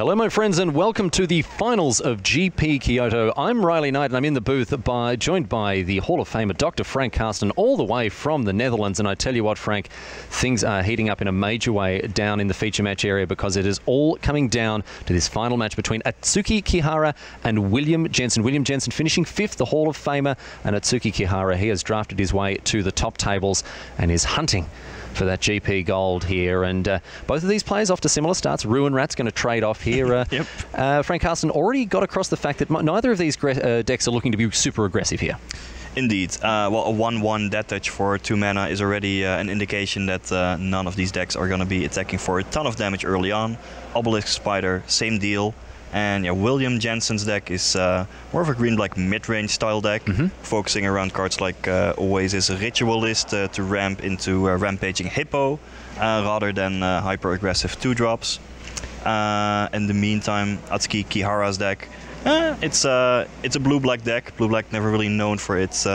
Hello, my friends, and welcome to the finals of GP Kyoto. I'm Riley Knight, and I'm in the booth by joined by the Hall of Famer Dr. Frank Karsten, all the way from the Netherlands. And I tell you what, Frank, things are heating up in a major way down in the feature match area because it is all coming down to this final match between Atsuki Kihara and William Jensen. William Jensen finishing fifth, the Hall of Famer, and Atsuki Kihara, he has drafted his way to the top tables and is hunting for that GP gold here. And uh, both of these players off to similar starts. Ruin Rat's going to trade off here. Uh, yep. uh, Frank Karsten already got across the fact that neither of these uh, decks are looking to be super aggressive here. Indeed. Uh, well, a 1-1 death touch for 2 mana is already uh, an indication that uh, none of these decks are going to be attacking for a ton of damage early on. Obelisk Spider, same deal. And yeah, William Jensen's deck is uh, more of a green-black mid-range style deck, mm -hmm. focusing around cards like uh, Oasis Ritualist uh, to ramp into uh, Rampaging Hippo, uh, rather than uh, hyper-aggressive two-drops. in the meantime, Atsuki Kihara's deck, it's, it's a blue-black deck. Blue-black never really known for its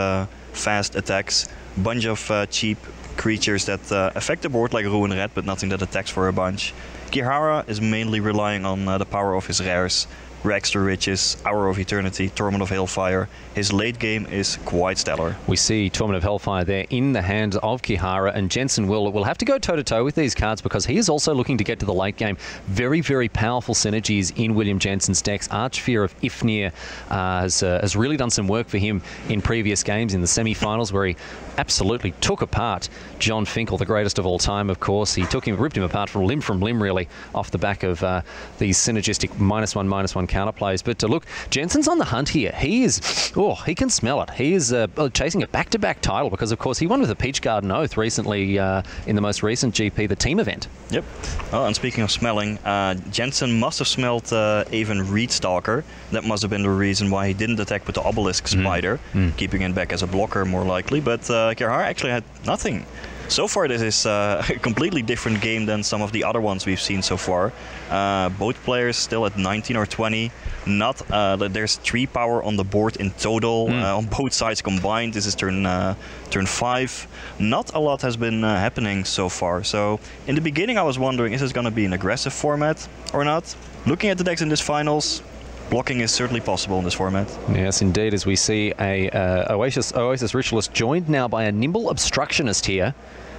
fast attacks. Bunch of cheap creatures that affect the board like Ruin Rat, but nothing that attacks for a bunch. Kihara is mainly relying on uh, the power of his rares Rags to Riches, Hour of Eternity, Torment of Hailfire. His late game is quite stellar. We see Torment of Hailfire there in the hands of Kihara, and Jensen will will have to go toe to toe with these cards because he is also looking to get to the late game. Very, very powerful synergies in William Jensen's decks. Archfiend of Ifnir uh, has, uh, has really done some work for him in previous games in the semi-finals where he absolutely took apart Jon Finkel, the greatest of all time, of course. He took him, ripped him apart from limb from limb, really, off the back of uh, these synergistic minus one, minus one counter plays. But uh, look, Jensen's on the hunt here. He is, oh, he can smell it. He is uh, chasing a back-to-back title because, of course, he won with a Peach Garden Oath recently uh, in the most recent GP, the team event. Yep. Oh, and speaking of smelling, uh, Jensen must have smelled uh, Aven Reedstalker. That must have been the reason why he didn't attack with the Obelisk mm. Spider, mm. keeping it back as a blocker more likely. But uh, Kihara actually had nothing. So far, this is uh, a completely different game than some of the other ones we've seen so far. Uh, both players still at 19 or 20. Not uh, there's three power on the board in total mm. on both sides combined. This is turn uh, turn five. Not a lot has been uh, happening so far. So in the beginning, I was wondering, is this going to be an aggressive format or not? Looking at the decks in this finals, blocking is certainly possible in this format. Yes, indeed, as we see a uh, Oasis, Oasis Ritualist joined now by a Nimble Obstructionist here.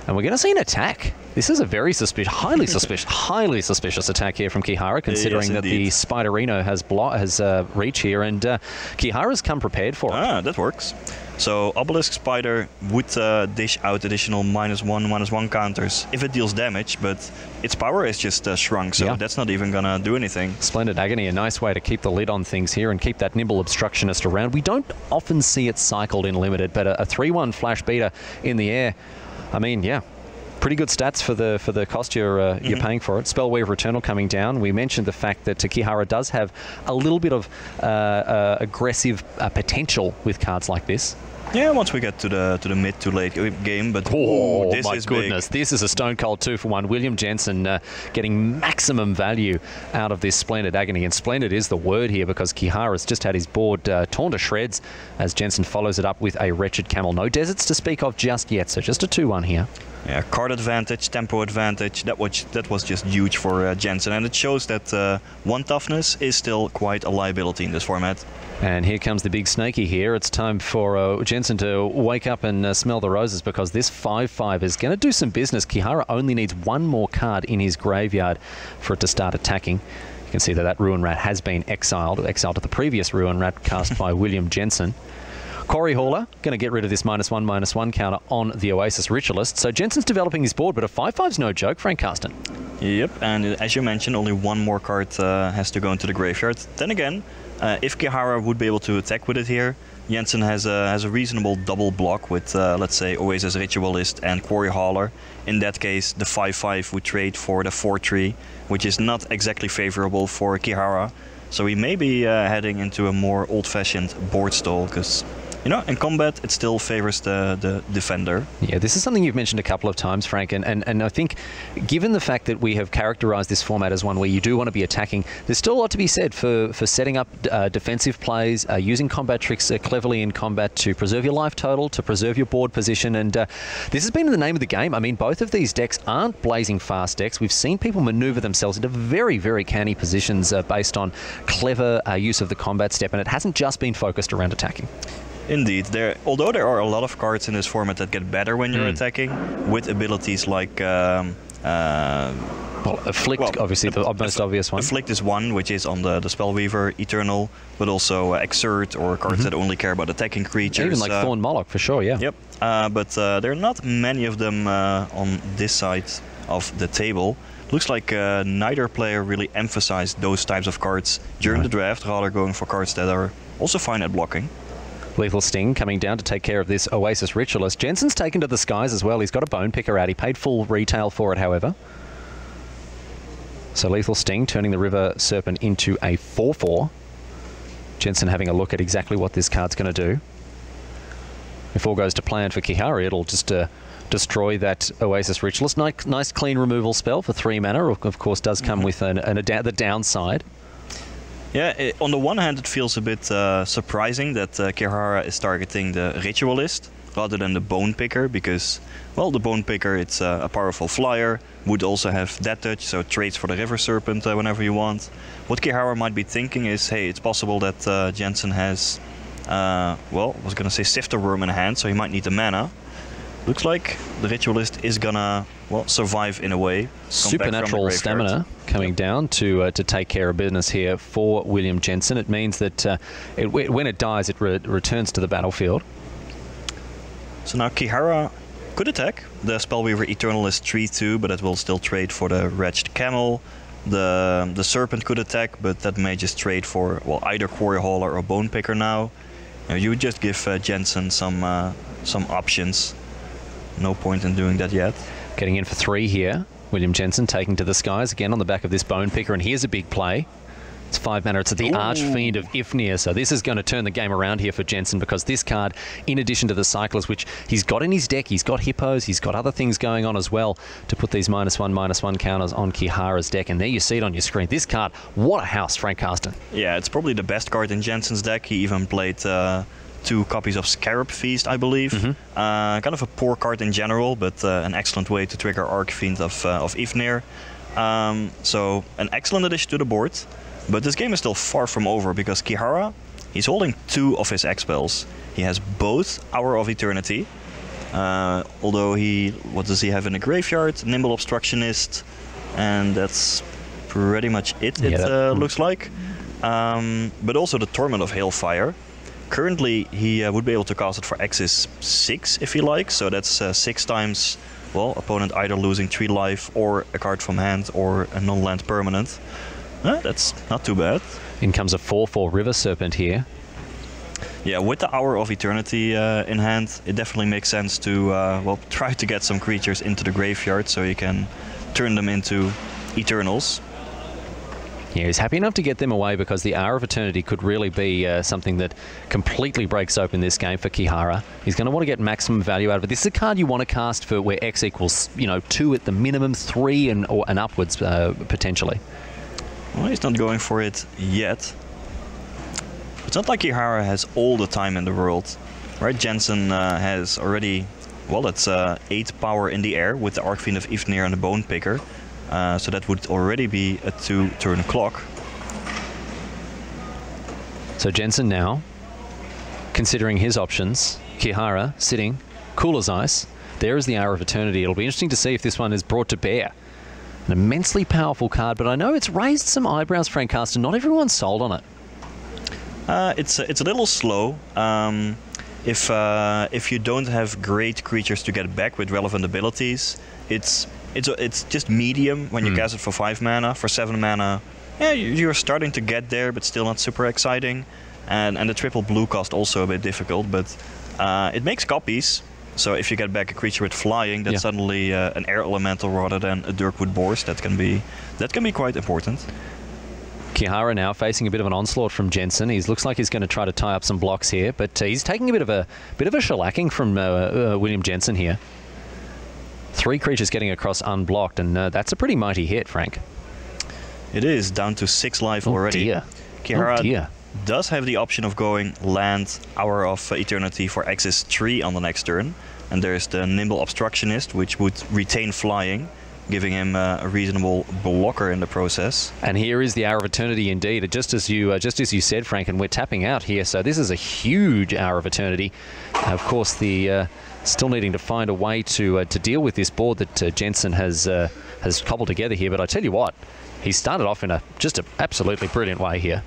And we're going to see an attack. This is a very suspicious, highly suspicious, highly suspicious attack here from Kihara, considering yes, that the Spiderino has has uh, reach here, and uh, Kihara's come prepared for it. Ah, that works. So Obelisk Spider would uh, dish out additional minus one, minus one counters if it deals damage, but its power is just uh, shrunk, so yeah. that's not even gonna do anything. Splendid Agony, a nice way to keep the lid on things here and keep that nimble obstructionist around. We don't often see it cycled in limited, but a 3-1 flash beater in the air, I mean, yeah, pretty good stats for the for the cost you're uh, mm -hmm. you're mm-hmm. paying for it. Spellweaver Eternal coming down. We mentioned the fact that Takihara does have a little bit of uh, uh, aggressive uh, potential with cards like this. Yeah, once we get to the to the mid to late game, but oh, this my is goodness, big. this is a stone cold two for one. William Jensen uh, getting maximum value out of this splendid agony, and splendid is the word here because Kihara's just had his board uh, torn to shreds as Jensen follows it up with a wretched camel. No deserts to speak of just yet, so just a two one here. Yeah, card advantage, tempo advantage. That was that was just huge for uh, Jensen, and it shows that uh, one toughness is still quite a liability in this format. And here comes the big snaky here. It's time for uh, Jensen to wake up and uh, smell the roses because this 5-5 is going to do some business. Kihara only needs one more card in his graveyard for it to start attacking. You can see that that Ruin Rat has been exiled, exiled to the previous Ruin Rat cast by William Jensen. Quarry Hauler going to get rid of this minus one, minus one counter on the Oasis Ritualist. So Jensen's developing his board, but a 5-5's no joke, Frank Karsten. Yep, and as you mentioned, only one more card uh, has to go into the graveyard. Then again, uh, if Kihara would be able to attack with it here, Jensen has a, has a reasonable double block with, uh, let's say, Oasis Ritualist and Quarry Hauler. In that case, the 5-5 would trade for the 4-3, which is not exactly favorable for Kihara. So we may be uh, heading into a more old-fashioned board stall, because you know, in combat, it still favors the, the defender. Yeah, this is something you've mentioned a couple of times, Frank, and, and, and I think given the fact that we have characterised this format as one where you do want to be attacking, there's still a lot to be said for, for setting up uh, defensive plays, uh, using combat tricks uh, cleverly in combat to preserve your life total, to preserve your board position, and uh, this has been the name of the game. I mean, both of these decks aren't blazing fast decks. We've seen people manoeuvre themselves into very, very canny positions uh, based on clever uh, use of the combat step, and it hasn't just been focused around attacking. Indeed, there. Although there are a lot of cards in this format that get better when you're mm. attacking, with abilities like. Um, uh, well, afflict, well, obviously, the most obvious one. Afflict is one, which is on the, the Spellweaver Eternal, but also uh, Exert or cards mm -hmm. that only care about attacking creatures. Even like uh, Thorn Moloch, for sure, yeah. Yep. Uh, but uh, there are not many of them uh, on this side of the table. Looks like uh, neither player really emphasized those types of cards during right. the draft, rather going for cards that are also fine at blocking. Lethal Sting coming down to take care of this Oasis Ritualist. Jensen's taken to the skies as well. He's got a Bone Picker out. He paid full retail for it, however. So Lethal Sting turning the River Serpent into a 4-4. Jensen having a look at exactly what this card's going to do. If all goes to plan for Kihara, it'll just uh, destroy that Oasis Ritualist. Nice, nice clean removal spell for three mana. Of course, does come mm -hmm. with an, an, a the downside. Yeah, it, on the one hand, it feels a bit uh, surprising that uh, Kihara is targeting the Ritualist rather than the Bone Picker because, well, the Bone Picker, it's uh, a powerful flyer, would also have that Touch, so trades for the River Serpent uh, whenever you want. What Kihara might be thinking is, hey, it's possible that uh, Jensen has, uh, well, I was going to say Sifter Wurm in hand, so he might need the mana. Looks like the Ritualist is gonna, well, survive in a way. Supernatural stamina coming down to uh, to take care of business here for William Jensen. It means that uh, it, when it dies, it re returns to the battlefield. So now Kihara could attack. The Spellweaver Eternal is 3-2, but it will still trade for the Wretched Camel. The the Serpent could attack, but that may just trade for, well, either Quarry Hauler or Bone Picker now. You, know, you would just give uh, Jensen some, uh, some options no point in doing that yet. Getting in for three here. William Jensen taking to the skies again on the back of this bone picker, and here's a big play. It's five mana. It's at the Ooh. Archfiend of Ifnir. So this is going to turn the game around here for Jensen because this card, in addition to the Cyclist, which he's got in his deck, he's got Hippos, he's got other things going on as well to put these minus one, minus one counters on Kihara's deck. And there you see it on your screen. This card, what a house, Frank Karsten. Yeah, it's probably the best card in Jensen's deck. He even played... Uh, two copies of Scarab Feast, I believe. Mm -hmm. uh, kind of a poor card in general, but uh, an excellent way to trigger Archfiend of, uh, of Ifnir. Um, so an excellent addition to the board. But this game is still far from over because Kihara, he's holding two of his X-Spells. He has both Hour of Eternity, uh, although he, what does he have in the graveyard? Nimble Obstructionist, and that's pretty much it, yeah, it uh, looks like. Um, but also the Torment of Hailfire, Currently, he uh, would be able to cast it for Axis 6 if he likes, so that's uh, 6 times, well, opponent either losing 3 life or a card from hand or a non-land permanent. Uh, that's not too bad. In comes a 4-4 River Serpent here. Yeah, with the Hour of Eternity uh, in hand, it definitely makes sense to, uh, well, try to get some creatures into the graveyard so you can turn them into Eternals. He's happy enough to get them away because the Hour of Eternity could really be uh, something that completely breaks open this game for Kihara. He's going to want to get maximum value out of it. This is a card you want to cast for where X equals, you know, two at the minimum, three and, or, and upwards uh, potentially. Well, he's not going for it yet. It's not like Kihara has all the time in the world. Right, Jensen uh, has already, well, it's uh, 8 power in the air with the Archfiend of Ifnir and the Bone Picker. Uh, so that would already be a two turn clock. So Jensen now, considering his options, Kihara sitting cool as ice. There is the Hour of Eternity. It'll be interesting to see if this one is brought to bear. An immensely powerful card, but I know it's raised some eyebrows, Frank Karsten. Not everyone's sold on it. Uh, it's, it's a little slow. Um, if, uh, if you don't have great creatures to get back with relevant abilities, it's it's it's just medium when you mm. cast it for five mana. For seven mana, yeah, you're starting to get there, but still not super exciting. And and the triple blue cost also a bit difficult, but uh, it makes copies. So if you get back a creature with flying, that's yeah. suddenly uh, an air elemental rather than a Durkwood Boars. That can be that can be quite important. Kihara now facing a bit of an onslaught from Jensen. He looks like he's going to try to tie up some blocks here, but uh, he's taking a bit of a bit of a shellacking from uh, uh, William Jensen here. Three creatures getting across unblocked, and uh, that's a pretty mighty hit, Frank. It is down to six life Oh, already. dear. Kihara Oh, dear. does have the option of going land Hour of Eternity for Axis 3 on the next turn. And there's the Nimble Obstructionist, which would retain flying, giving him uh, a reasonable blocker in the process. And here is the hour of eternity indeed. Just as you, uh, just as you said, Frank, and we're tapping out here. So this is a huge hour of eternity. Of course, the uh, still needing to find a way to uh, to deal with this board that uh, Jensen has uh, has cobbled together here. But I tell you what, he started off in a just an absolutely brilliant way here.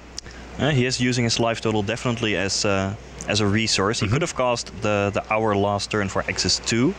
Uh, he is using his life total definitely as uh, as a resource. He could have cast the, the hour last turn for Axis 2.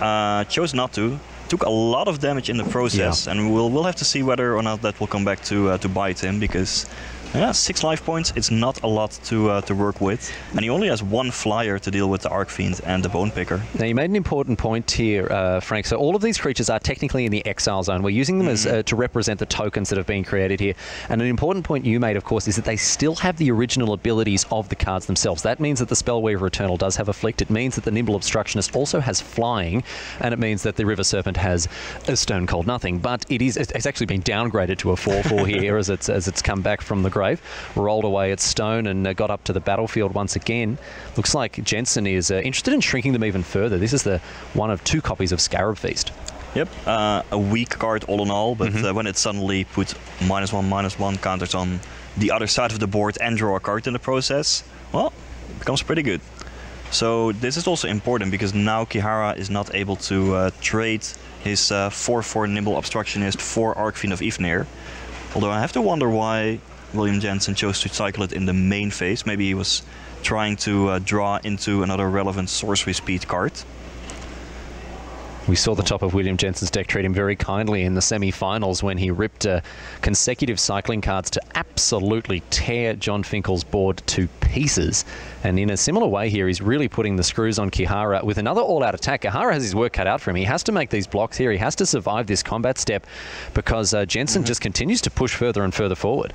Uh, chose not to. Took a lot of damage in the process, and we'll we'll have to see whether or not that will come back to uh, to bite him because. Yeah, six life points. It's not a lot to uh, to work with, and he only has one flyer to deal with the Archfiend and the Bone Picker. Now, you made an important point here, uh, Frank. So, all of these creatures are technically in the exile zone. We're using them as uh, to represent the tokens that have been created here. And an important point you made, of course, is that they still have the original abilities of the cards themselves. That means that the Spellweaver Eternal does have Afflict. It means that the Nimble Obstructionist also has Flying, and it means that the River Serpent has a Stone Cold Nothing. But it is it's actually been downgraded to a 4-4 here as it's as it's come back from the grave, rolled away its stone, and uh, got up to the battlefield once again. Looks like Jensen is uh, interested in shrinking them even further. This is the one of two copies of Scarab Feast. Yep, uh, a weak card all in all, but uh, when it suddenly puts minus one, minus one counters on the other side of the board and draw a card in the process, well, it becomes pretty good. So this is also important because now Kihara is not able to uh, trade his 4-4 Nimble Obstructionist for Archfiend of Ifnir. Although I have to wonder why William Jensen chose to cycle it in the main phase. Maybe he was trying to uh, draw into another relevant sorcery speed card. We saw the top of William Jensen's deck treat him very kindly in the semi-finals when he ripped uh, consecutive cycling cards to absolutely tear Jon Finkel's board to pieces. And in a similar way here, he's really putting the screws on Kihara with another all-out attack. Kihara has his work cut out for him. He has to make these blocks here. He has to survive this combat step because uh, Jensen just continues to push further and further forward.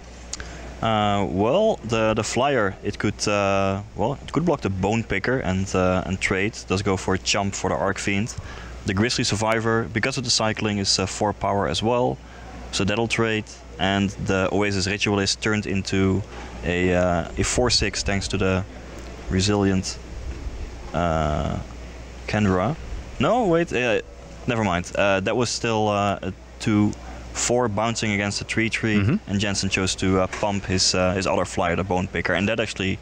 Uh, well, the the flyer it could uh, well it could block the bone picker and uh, and trade. Does go for a chump for the archfiend. The grizzly survivor because of the cycling is uh, four power as well, so that'll trade. And the oasis ritualist turned into a uh, a four six thanks to the resilient uh, Khenra. No, wait, uh, never mind. That was still a two four bouncing against the tree tree, Mhm. and Jensen chose to uh, pump his uh, his other flyer, the bone picker, and that actually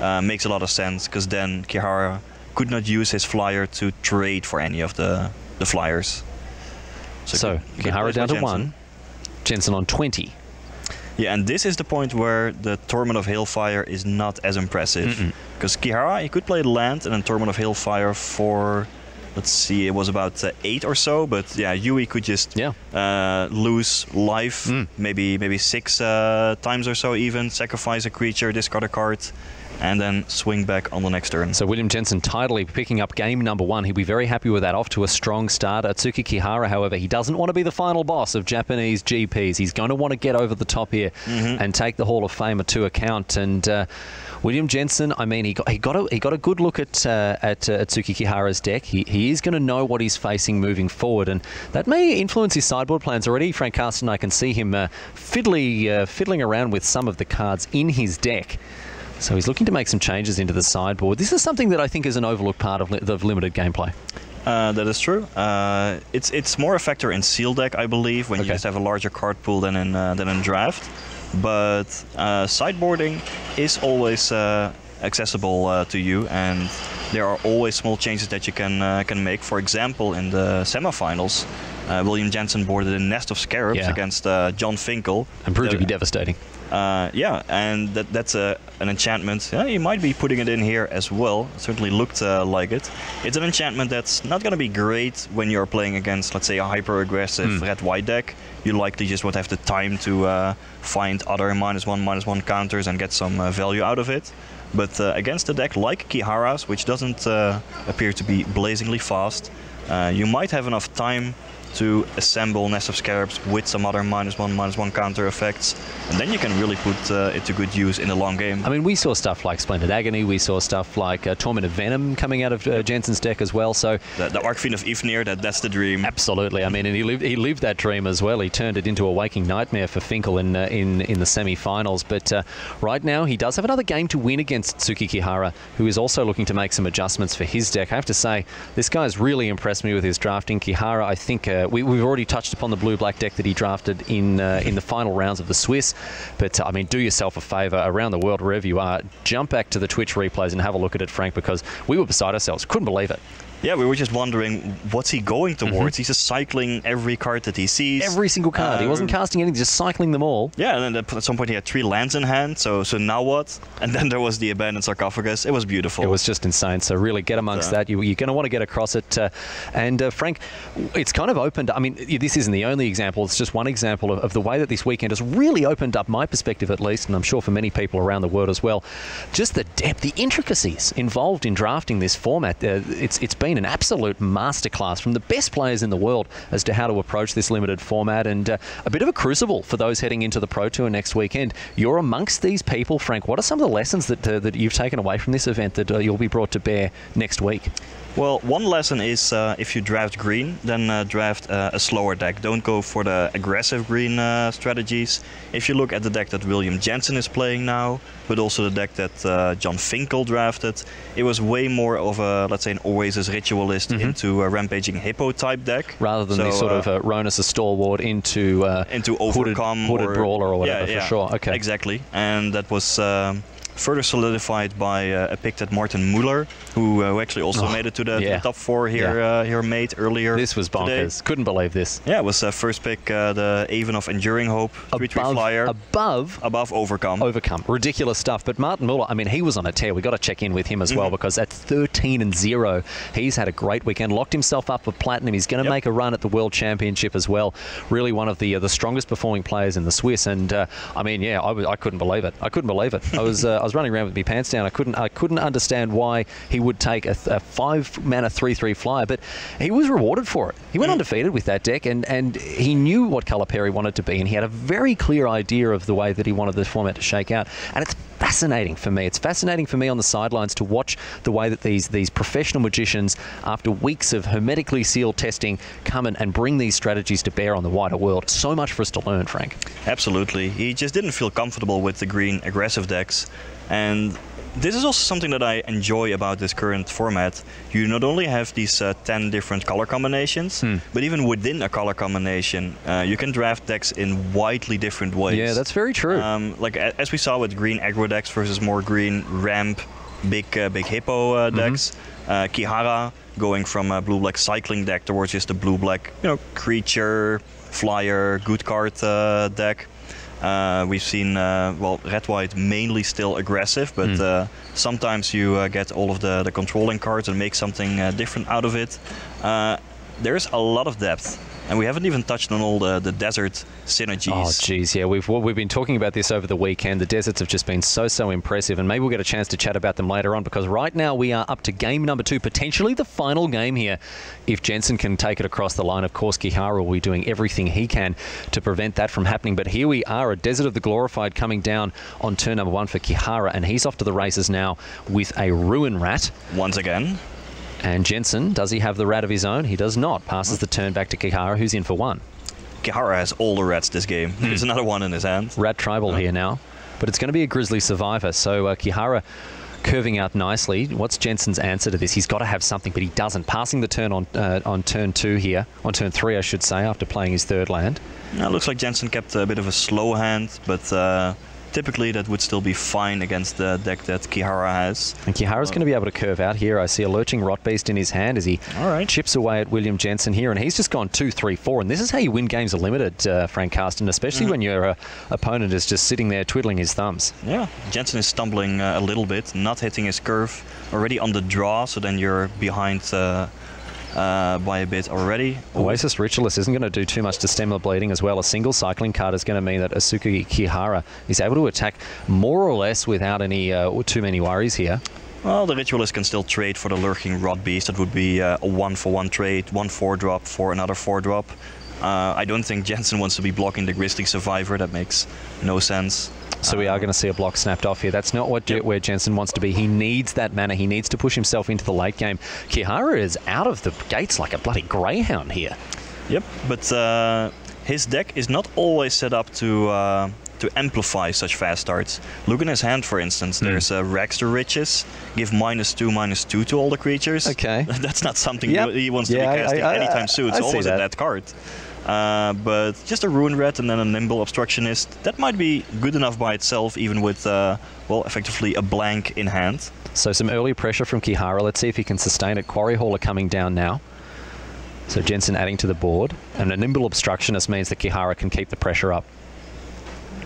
uh, makes a lot of sense because then Kihara could not use his flyer to trade for any of the the flyers. So, good- good Kihara down to Jensen. one. Jensen on 20. Yeah, and this is the point where the Torment of Hailfire is not as impressive. Because Kihara, he could play land and then Torment of Hailfire for, let's see, it was about uh, eight or so. But yeah, Yui could just Yeah. uh, lose life, Mm. maybe maybe six uh, times or so even, sacrifice a creature, discard a card, and then swing back on the next turn. So William Jensen tidily picking up game number one. He'll be very happy with that. Off to a strong start. Atsuki Kihara, however, he doesn't want to be the final boss of Japanese GPs. He's going to want to get over the top here and take the Hall of Famer to account. And uh, William Jensen, I mean, he got he got a he got a good look at uh, at uh, Atsuki Kihara's deck. He, he is going to know what he's facing moving forward, and that may influence his sideboard plans already. Frank Carson, I can see him uh, fiddly uh, fiddling around with some of the cards in his deck. So he's looking to make some changes into the sideboard. This is something that I think is an overlooked part of, li- of limited gameplay. Uh, that is true. Uh, it's it's more a factor in seal deck, I believe, when Okay. you just have a larger card pool than in uh, than in draft. But uh, sideboarding is always uh, accessible uh, to you, and there are always small changes that you can uh, can make. For example, in the semifinals, uh, William Jensen boarded a nest of scarabs Yeah. against uh, Jon Finkel. And proved to be devastating. Uh, yeah, and that, that's a, an enchantment. Yeah, you might be putting it in here as well. It certainly looked uh, like it. It's an enchantment that's not going to be great when you're playing against, let's say, a hyper-aggressive Hmm. red-white deck. You likely just won't have the time to uh, find other minus one, minus one counters and get some uh, value out of it. But uh, against a deck like Kihara's, which doesn't uh, appear to be blazingly fast, uh, you might have enough time to assemble Nest of Scarabs with some other minus one, minus one counter effects, and then you can really put uh, it to good use in the long game. I mean, we saw stuff like Splendid Agony, we saw stuff like uh, Torment of Venom coming out of uh, Jensen's deck as well. So the, the Archfiend of Ifnir, that that's the dream. Absolutely. I mean, and he lived he lived that dream as well. He turned it into a waking nightmare for Finkel in uh, in in the semi-finals. But uh, right now, he does have another game to win against Tsuki Kihara, who is also looking to make some adjustments for his deck. I have to say, this guy's really impressed me with his drafting. Kihara, I think uh, we, have already touched upon the blue-black deck that he drafted in uh, in the final rounds of the Swiss. But uh, I mean, do yourself a favour around the world, wherever you are, jump back to the Twitch replays and have a look at it, Frank, because we were beside ourselves. Couldn't believe it. Yeah, we were just wondering what's he going towards. Mm-hmm. He's just cycling every card that he sees. Every single card. he wasn't um, casting anything, just cycling them all. Yeah, and then at some point he had three lands in hand. So so now what? And then there was the abandoned sarcophagus. It was beautiful. It was just insane. So really get amongst that. You, are going to want to get across it. Uh, and uh, Frank, it's kind of opened. I mean, this isn't the only example. It's just one example of, of the way that this weekend has really opened up my perspective, at least, and I'm sure for many people around the world as well. Just the depth, the intricacies involved in drafting this format. Uh, it's it's been an absolute masterclass from the best players in the world as to how to approach this limited format and uh, a bit of a crucible for those heading into the Pro Tour next weekend. You're amongst these people, Frank. What are some of the lessons that, uh, that you've taken away from this event that uh, you'll be brought to bear next week? Well, one lesson is uh, if you draft green, then uh, draft uh, a slower deck. Don't go for the aggressive green uh, strategies. If you look at the deck that William Jensen is playing now, but also the deck that uh, Jon Finkel drafted, it was way more of a, let's say, an Oasis Ritualist mm-hmm. into a Rampaging Hippo type deck. Rather than so, the sort of uh, Rhonas a Stalwart into, into Overcome. Hooded, hooded or, Brawler or whatever, yeah, yeah, for sure. Okay. Exactly. And that was. Um, further solidified by uh, a pick that Martin Muller, who, uh, who actually also oh, made it to the, yeah. top four here yeah. uh, here made earlier. This was bonkers. Today. Couldn't believe this. Yeah, it was uh, first pick uh, the Aven of Enduring Hope, three three flyer above above Overcome. Overcome, ridiculous stuff. But Martin Muller, I mean, he was on a tear. We got to check in with him as mm-hmm. well because at 13 and zero, he's had a great weekend. Locked himself up for platinum. He's going to yep. make a run at the World Championship as well. Really one of the uh, the strongest performing players in the Swiss. And I mean, yeah, I, couldn't believe it. I couldn't believe it. I was I was running around with my pants down. I couldn't I couldn't understand why he would take a, a five mana three three flyer, but he was rewarded for it. He went mm. undefeated with that deck, and and he knew what color pair he wanted to be, and he had a very clear idea of the way that he wanted the format to shake out, and it's fascinating for me. It's fascinating for me on the sidelines to watch the way that these these professional magicians, after weeks of hermetically sealed testing, come in and bring these strategies to bear on the wider world. So much for us to learn, Frank. Absolutely. He just didn't feel comfortable with the green aggressive decks, and this is also something that I enjoy about this current format. You not only have these uh, 10 different color combinations, hmm. but even within a color combination, uh, you can draft decks in widely different ways. Yeah, that's very true. Um, like as we saw with green aggro decks versus more green ramp, big uh, big hippo uh, mm-hmm. decks. Mm-hmm. Kihara going from a blue-black cycling deck towards just a blue-black, you know, creature, flyer, good card uh, deck. Uh, we've seen, uh, well, red white mainly still aggressive, but mm. uh, sometimes you uh, get all of the, the controlling cards and make something uh, different out of it. Uh, there's a lot of depth and we haven't even touched on all the, the desert synergies. Oh, geez, yeah. We've, we've been talking about this over the weekend. The deserts have just been so, so impressive, and maybe we'll get a chance to chat about them later on because right now we are up to game number two, potentially the final game here. If Jensen can take it across the line, of course, Kihara will be doing everything he can to prevent that from happening. But here we are, a Desert of the Glorified coming down on turn number one for Kihara, and he's off to the races now with a Ruin Rat. Once again. And Jensen, does he have the rat of his own? He does not. Passes the turn back to Kihara, who's in for one. Kihara has all the rats this game. Hmm. There's another one in his hand. Rat tribal here now. But it's going to be a Grizzly Survivor. So uh, Kihara curving out nicely. What's Jensen's answer to this? He's got to have something, but he doesn't. Passing the turn on uh, on turn two here, on turn three, I should say, after playing his third land. Now, it looks like Jensen kept a bit of a slow hand, but uh, typically that would still be fine against the deck that Kihara has. And Kihara's uh, going to be able to curve out here. I see a lurching rot beast in his hand as he chips away at William Jensen here, and he's just gone two, three, four. And this is how you win games are limited, uh, Frank Karsten, especially mm. when your uh, opponent is just sitting there twiddling his thumbs. Yeah, Jensen is stumbling uh, a little bit, not hitting his curve, already on the draw, so then you're behind uh, by a bit already. Oasis Ritualist isn't going to do too much to stem the bleeding as well. A single cycling card is going to mean that Atsuki Kihara is able to attack more or less without any uh, too many worries here. Well, the Ritualist can still trade for the Lurching Rotbeast. That would be uh, a one for one trade, one four drop for another four drop. Uh, I don't think Jensen wants to be blocking the Grizzly Survivor. That makes no sense. So we are going to see a block snapped off here. That's not what Yep. where Jensen wants to be. He needs that mana. He needs to push himself into the late game. Kihara is out of the gates like a bloody greyhound here. Yep, but uh, his deck is not always set up to uh, to amplify such fast starts. Look in his hand, for instance. Hmm. There's uh, Rags to Riches, give minus two, minus two to all the creatures. Okay. That's not something Yep. he wants to I- be casting I- I- anytime soon. It's see always that. a dead card. Uh, but just a Ruin Rat and then a Nimble Obstructionist, that might be good enough by itself, even with, uh, well, effectively a blank in hand. So some early pressure from Kihara. Let's see if he can sustain it. Quarry Hauler coming down now. So Jensen adding to the board. And a Nimble Obstructionist means that Kihara can keep the pressure up.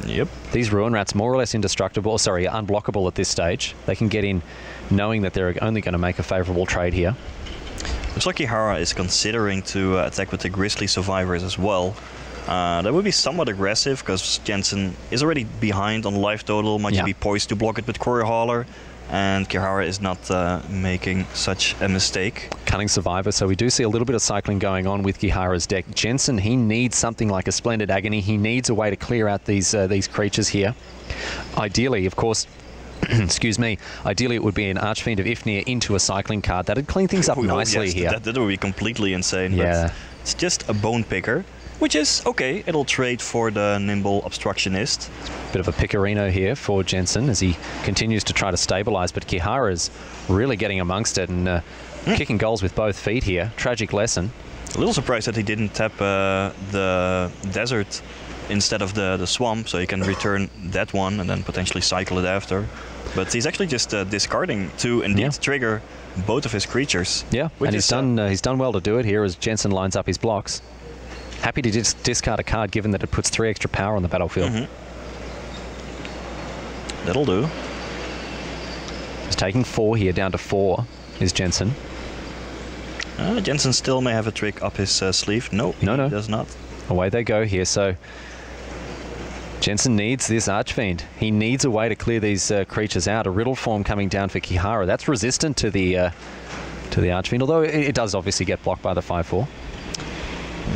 Yep. These Ruin Rats more or less indestructible, or sorry, unblockable at this stage. They can get in knowing that they're only going to make a favourable trade here. Looks like Ihara is considering to uh, attack with the Grizzly Survivors as well. Uh, that would be somewhat aggressive because Jensen is already behind on life total, might Yeah. be poised to block it with Quarry Hauler, and Kihara is not uh, making such a mistake. Cunning Survivor, so we do see a little bit of cycling going on with Kihara's deck. Jensen, he needs something like a Splendid Agony. He needs a way to clear out these uh, these creatures here. Ideally, of course, excuse me, ideally it would be an Archfiend of Ifnir into a cycling card. That'd clean things up nicely yes, here. That, that would be completely insane. Yeah. But it's just a bone picker, which is okay. It'll trade for the Nimble Obstructionist. Bit of a picorino here for Jensen as he continues to try to stabilise, but Kihara's really getting amongst it and uh, kicking goals with both feet here. Tragic lesson. A little surprised that he didn't tap uh, the desert instead of the, the swamp, so he can return that one and then potentially cycle it after. But he's actually just uh, discarding to indeed Yeah. trigger both of his creatures. Yeah, and he's uh, done uh, he's done well to do it here as Jensen lines up his blocks. Happy to dis- discard a card given that it puts three extra power on the battlefield. Mhm. That'll do. He's taking four here down to four. Is Jensen? Uh, Jensen still may have a trick up his uh, sleeve. No, No, he no. does not. Away they go here. So Jensen needs this Archfiend. He needs a way to clear these uh, creatures out. A riddle form coming down for Kihara. That's resistant to the uh, to the Archfiend, although it, it does obviously get blocked by the five four.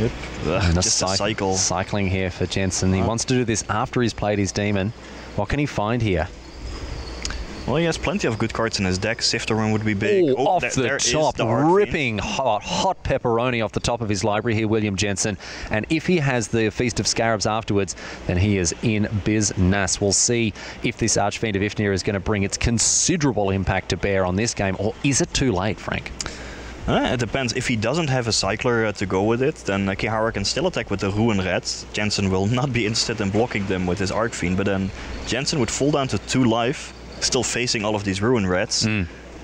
Yep. And a just a cycle. Cycling here for Jensen. He Uh. wants to do this after he's played his demon. What can he find here? Well, he has plenty of good cards in his deck. Sifter Wurm would be big. Ooh, Oh, off there- the there is top, the ripping hot, hot pepperoni off the top of his library here, William Jensen. And if he has the Feast of Scarabs afterwards, then he is in business. We'll see if this Archfiend of Ifnir is going to bring its considerable impact to bear on this game, or is it too late, Frank? Uh, it depends. If he doesn't have a cycler uh, to go with it, then uh, Kihara can still attack with the Ruin Rats. Jensen will not be interested in blocking them with his Archfiend, but then Jensen would fall down to two life, still facing all of these Ruin Rats.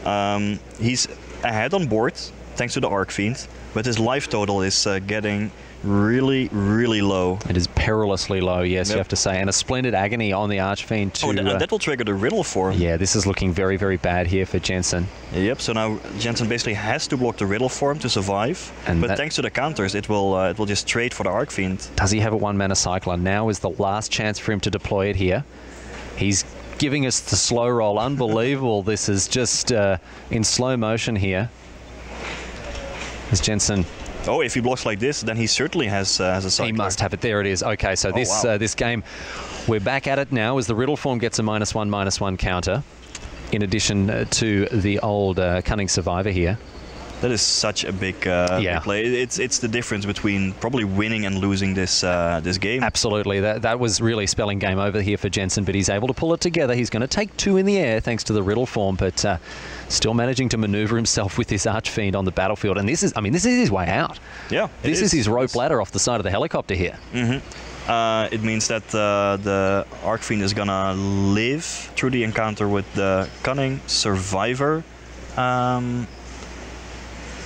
Um, he's ahead on board thanks to the Archfiend, but his life total is uh, getting really, really low. It is perilously low, yes, you have to say. And a splendid agony on the Archfiend to... Oh, th- uh, that will trigger the riddle form. yeah, this is looking very, very bad here for Jensen. Yep. So now Jensen basically has to block the riddle form to survive. And but thanks to the counters, it will uh, it will just trade for the Archfiend. Does he have a one mana Cyclone? Now is the last chance for him to deploy it here. He's giving us the slow roll. Unbelievable. this is just uh, in slow motion here. As Jensen, Oh, if he blocks like this, then he certainly has uh, has a cycler. he must have it. There it is. Okay, so this wow. uh, this game, we're back at it now as the riddle form gets a minus one, minus one counter. In addition uh, to the old uh, cunning survivor here. That is such a big, uh, Yeah. big play. It's it's the difference between probably winning and losing this uh, this game. Absolutely. That that was really spelling game over here for Jensen, but he's able to pull it together. He's going to take two in the air thanks to the riddle form, but uh, still managing to maneuver himself with this archfiend on the battlefield. And this is, I mean, this is his way out. Yeah, This is, his rope It's- ladder off the side of the helicopter here. Uh, it means that uh, the Archfiend is gonna live through the encounter with the cunning survivor, um,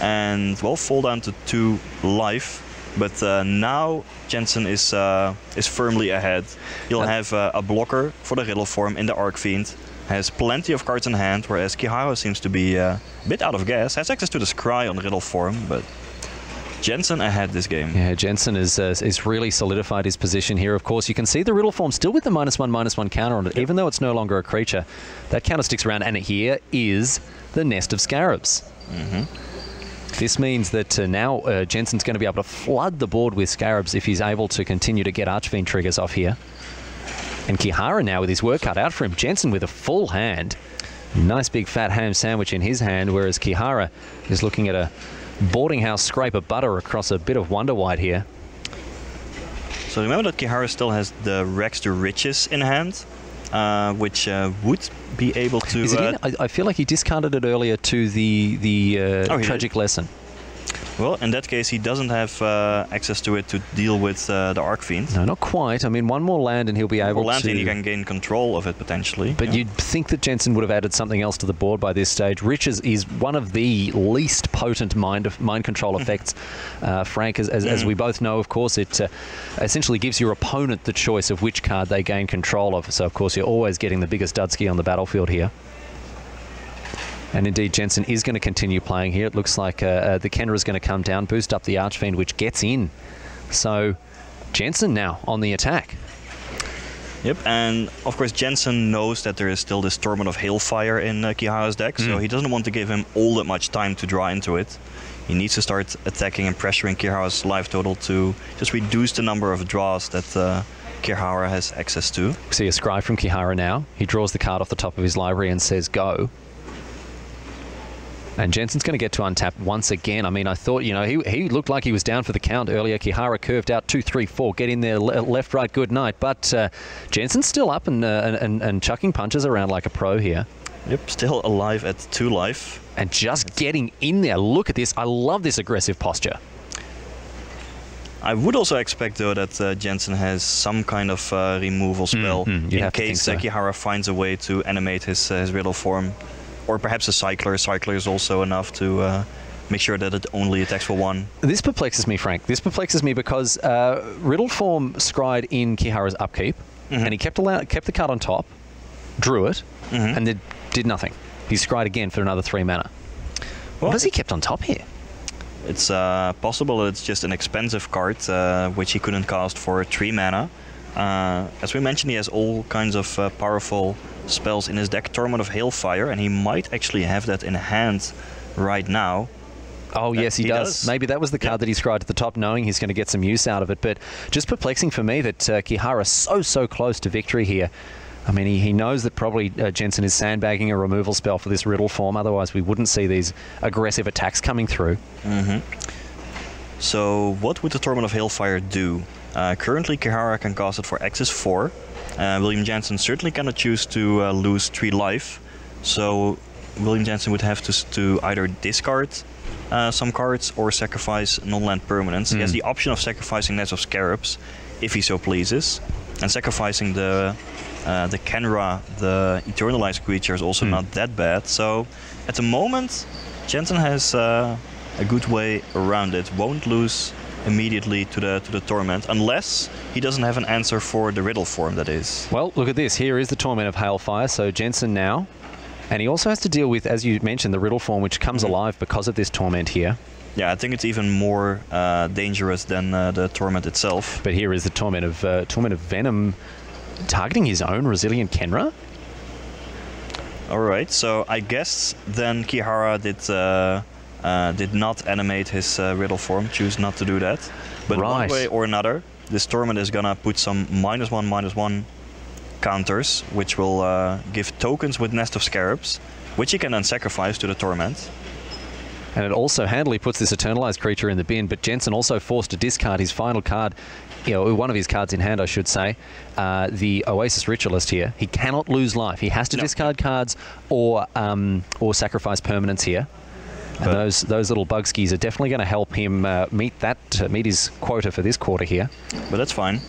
and well fall down to two life. But uh, now Jensen is uh, is firmly ahead. He'll Uh, have uh, a blocker for the riddle form in the Arc Archfiend. Has plenty of cards in hand, whereas Kihara seems to be uh, a bit out of gas. Has access to the Scry on riddle form, but Jensen ahead this game. Yeah, Jensen is uh, is really solidified his position here. Of course, you can see the riddle form still with the minus one, minus one counter on it, even though it's no longer a creature. That counter sticks around, and here is the nest of scarabs. This means that uh, now uh, Jensen's going to be able to flood the board with scarabs if he's able to continue to get Archfiend triggers off here. And Kihara now with his work cut out for him. Jensen with a full hand. Nice big fat ham sandwich in his hand, whereas Kihara is looking at a boarding house scrape of butter across a bit of Wonder White here. So remember that Kihara still has the Rags to Riches in hand, uh, which uh, would be able to. Is it uh, in? I, I feel like he discarded it earlier to the the uh, Oh, he did? tragic lesson. Well, in that case, he doesn't have uh, access to it to deal with uh, the Archfiend. No, not quite. I mean, one more land and he'll be able land to. and he can gain control of it potentially. But yeah. you'd think that Jensen would have added something else to the board by this stage. Riches is one of the least potent mind mind control effects. Uh, Frank, as, as, as we both know, of course, it uh, essentially gives your opponent the choice of which card they gain control of. So, of course, you're always getting the biggest Dudsky on the battlefield here. And indeed, Jensen is going to continue playing here. It looks like uh, uh, the Khenra is going to come down, boost up the Archfiend, which gets in. So, Jensen now on the attack. Yep, and of course Jensen knows that there is still this Torment of Hailfire in uh, Kihara's deck, so Mm. he doesn't want to give him all that much time to draw into it. He needs to start attacking and pressuring Kihara's life total to just reduce the number of draws that uh, Kihara has access to. See a scry from Kihara now. He draws the card off the top of his library and says go. And Jensen's going to get to untap once again. I mean, I thought, you know, he, he looked like he was down for the count earlier. Kihara curved out two, three, four. Get in there, le- left, right, good night. But uh, Jensen's still up and, uh, and, and chucking punches around like a pro here. Yep, still alive at two life. And just getting in there. Look at this. I love this aggressive posture. I would also expect though that uh, Jensen has some kind of uh, removal spell mm, you'd in case uh, so. Kihara finds a way to animate his uh, his riddle form, or perhaps a cycler. Cycler is also enough to uh, make sure that it only attacks for one. This perplexes me, Frank. This perplexes me because uh, Riddle form scried in Kihara's upkeep, Mhm. and he kept allow- kept the card on top, drew it, Mhm. and did, did nothing. He scried again for another three mana. Well, what has he kept on top here? It's uh, possible that it's just an expensive card uh, which he couldn't cast for three mana. Uh, as we mentioned, he has all kinds of uh, powerful spells in his deck. Torment of Hailfire, and he might actually have that in hand right now. Oh, yes, he, he does. does. Maybe that was the card Yeah. that he scried at the top, knowing he's going to get some use out of it. But just perplexing for me that uh, Kihara so, so close to victory here. I mean, he, he knows that probably uh, Jensen is sandbagging a removal spell for this riddle form. Otherwise, we wouldn't see these aggressive attacks coming through. So, what would the Torment of Hailfire do? Uh, currently, Kihara can cast it for Axis 4. Uh, William Jensen certainly cannot choose to uh, lose 3 life. So, William Jensen would have to, to either discard uh, some cards or sacrifice non land permanents. He has Hmm. the option of sacrificing Nest of Scarabs if he so pleases. And sacrificing the uh, the Khenra, the Eternalized creature, is also Hmm. not that bad. So, at the moment, Jensen has uh, a good way around it. Won't lose immediately to the to the torment unless he doesn't have an answer for the riddle form. That is. Well, look at this. Here is the Torment of Hailfire. So Jensen now. And he also has to deal with, as you mentioned, the Riddle form, which comes Mhm. alive because of this Torment here. Yeah, I think it's even more uh, dangerous than uh, the torment itself. But here is the Torment of uh, Torment of Venom targeting his own Resilient Khenra. All right, so I guess then Kihara did uh, did not animate his uh, riddle form. Choose not to do that. But one way or another, this torment is gonna put some minus one minus one counters, which will uh, give tokens with Nest of Scarabs, which he can then sacrifice to the torment. And it also handily puts this Eternalized creature in the bin, but Jensen also forced to discard his final card, you know, one of his cards in hand, I should say, uh, the Oasis Ritualist here. He cannot lose life. He has to No. discard cards or um, or sacrifice permanents here. And those those little bug skis are definitely going to help him uh, meet that uh, meet his quota for this quarter here. But that's fine.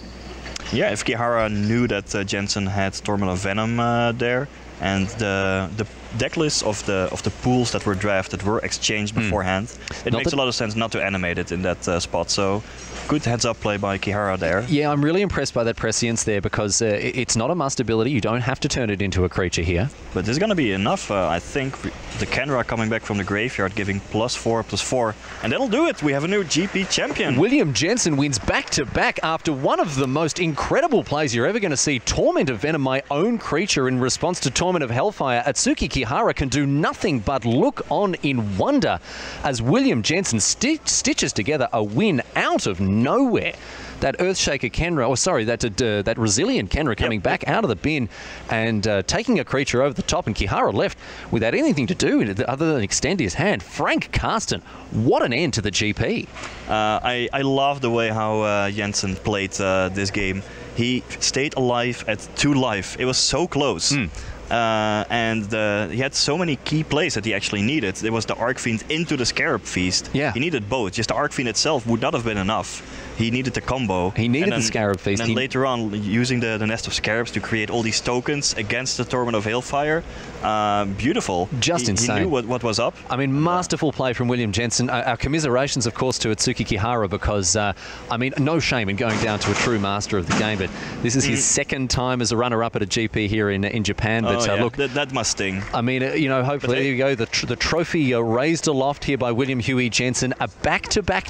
Yeah, if Kihara knew that uh, Jensen had of Venom uh, there, and the the deck lists of the of the pools that were drafted were exchanged beforehand, it. Not makes a lot of sense not to animate it in that uh, spot. So, good heads up play by Kihara there. Yeah, I'm really impressed by that prescience there because uh, it's not a must ability. You don't have to turn it into a creature here. But this is gonna be enough, uh, I think. The Khenra coming back from the graveyard, giving plus four, plus four, and that'll do it. We have a new GP champion. William Jensen wins back to back after one of the most incredible plays you're ever going to see. Torment of Venom, my own creature, in response to Torment of Hailfire. Atsuki Kihara can do nothing but look on in wonder as William Jensen sti- stitches together a win out of nowhere. That Earthshaker Khenra, or sorry, that uh, that Resilient Khenra coming Yep. back out of the bin and uh, taking a creature over the top, and Kihara left without anything to do other than extend his hand. Frank Karsten, what an end to the GP. Uh, I, I love the way how uh, Jensen played uh, this game. He stayed alive at two life. It was so close. Hmm. Uh, and uh, he had so many key plays that he actually needed. There was the Archfiend into the Scarab Feast. Yeah. He needed both. Just the Archfiend itself would not have been enough. He needed the combo. He needed And the Scarab Feast. And He- then later on, using the, the Nest of Scarabs to create all these tokens against the Torment of Hailfire. Uh, beautiful. Just he, He knew what, what was up. I mean, masterful play from William Jensen. Uh, our commiserations, of course, to Atsuki Kihara because, uh, I mean, no shame in going down to a true master of the game, but this is his second time as a runner-up at a GP here in in Japan. But Mm. oh, uh, yeah. look, that, that must sting. I mean, uh, you know, hopefully But there you go. The, tr- the trophy uh, raised aloft here by William Huey Jensen, a back-to-back